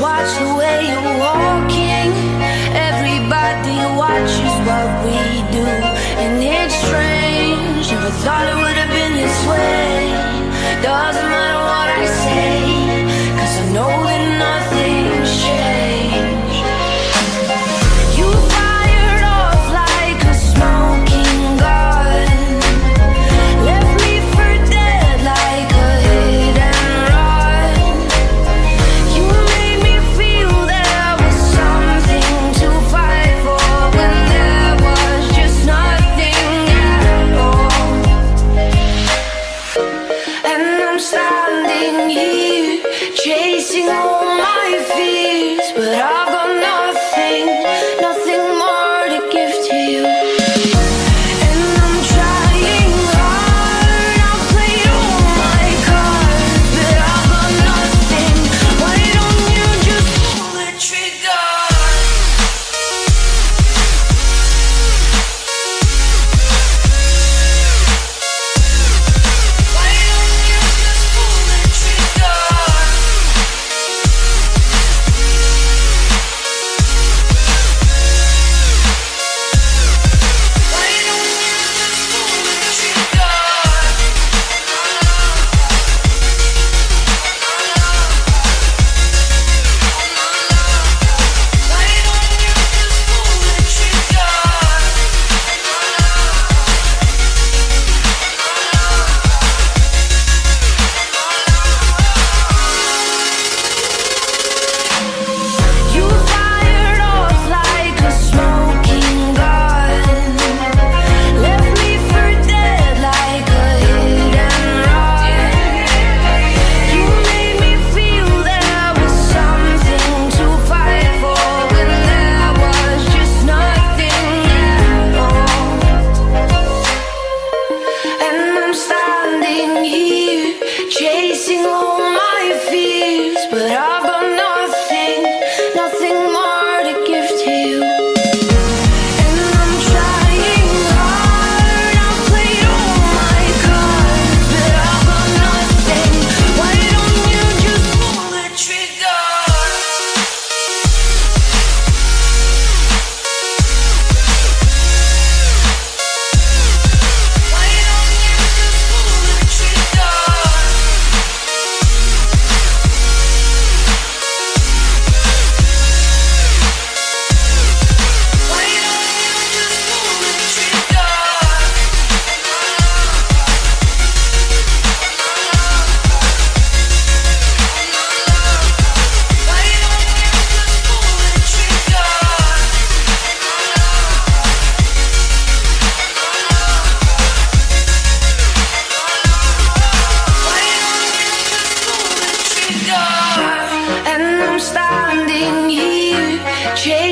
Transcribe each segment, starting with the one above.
watch the way you're walking. Everybody watches what we do, you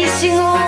い仕事。